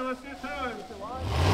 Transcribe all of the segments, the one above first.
Let's get to it.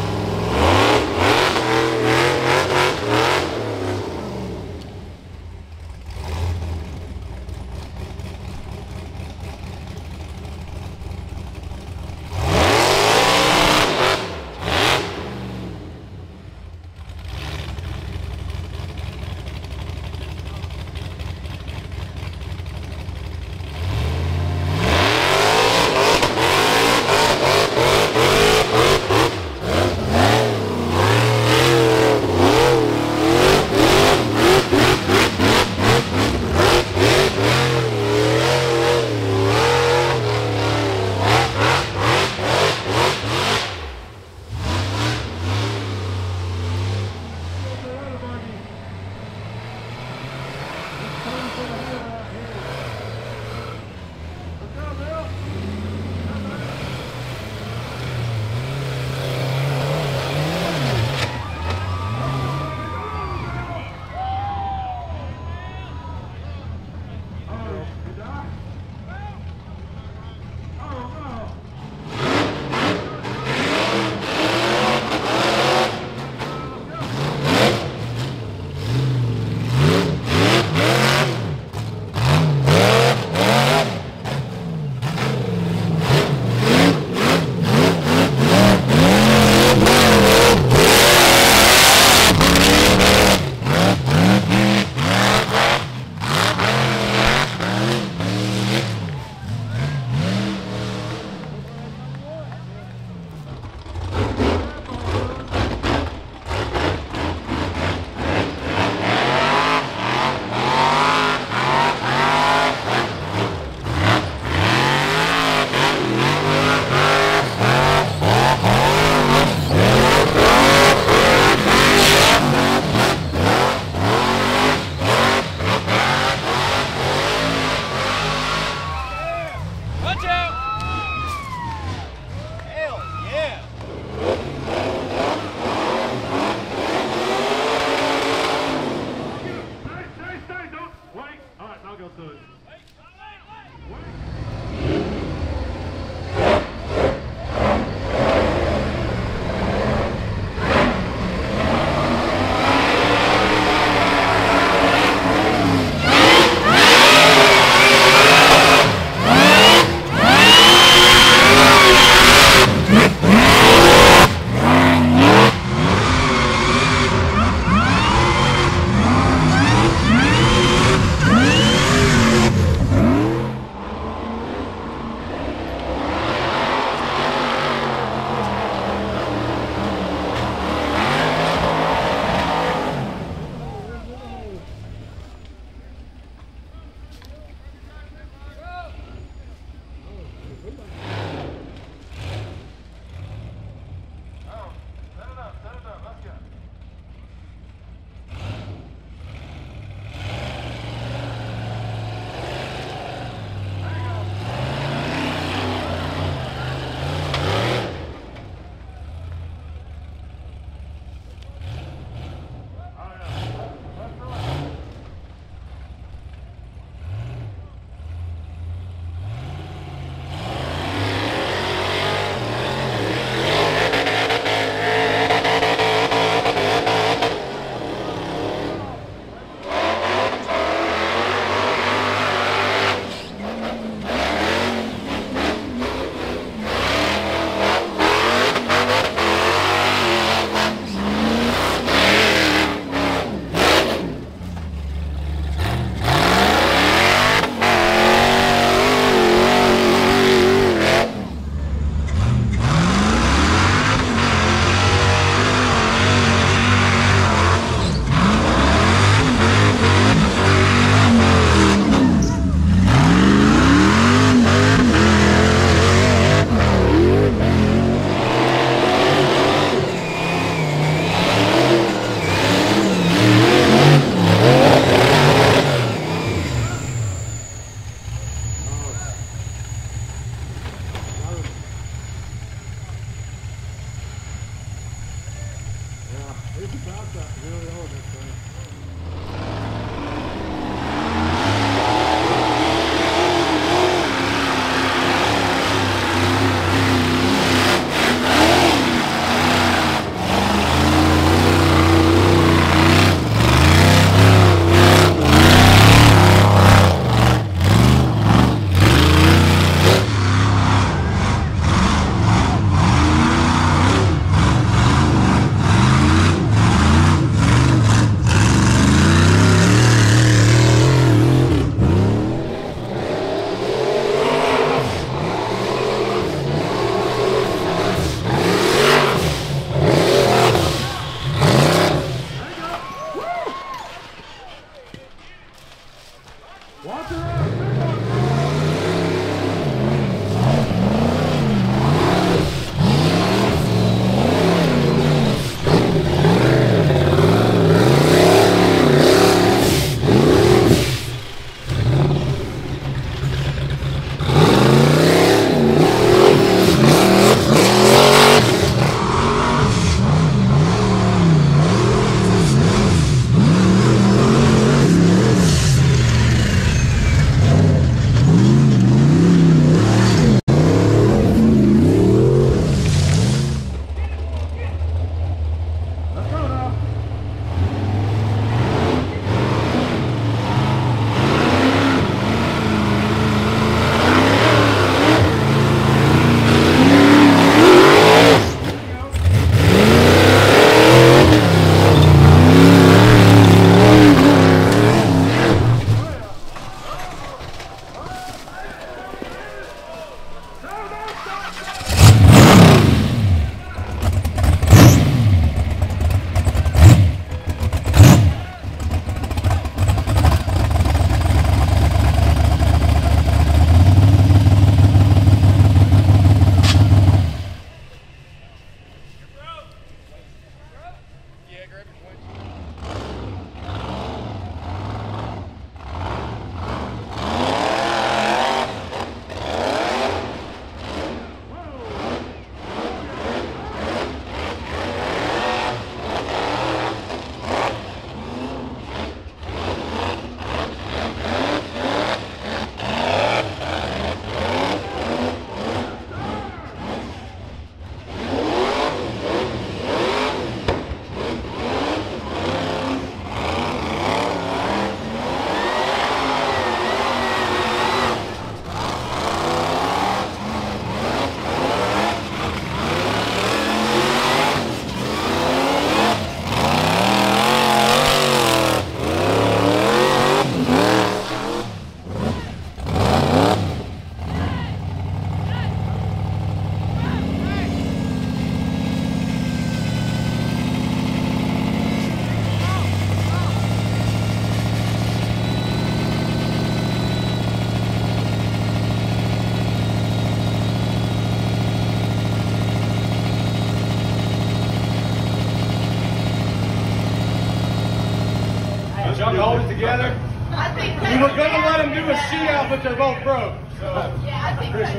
We're gonna let them do a shootout, but they're both broke. So Yeah, I think that's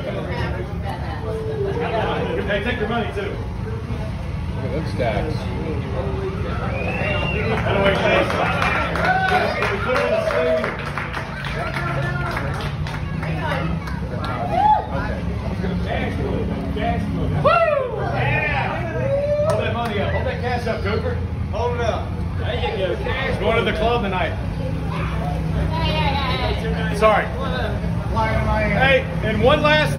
they take your money too. Look at them stacks. Anyway, thanks. We put in a Woo! Yeah! Hold that money up. Hold that cash up, Cooper. Hold it up. There you go, cash. Going to the club tonight. Sorry. Hey, and one last.